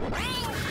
Hey!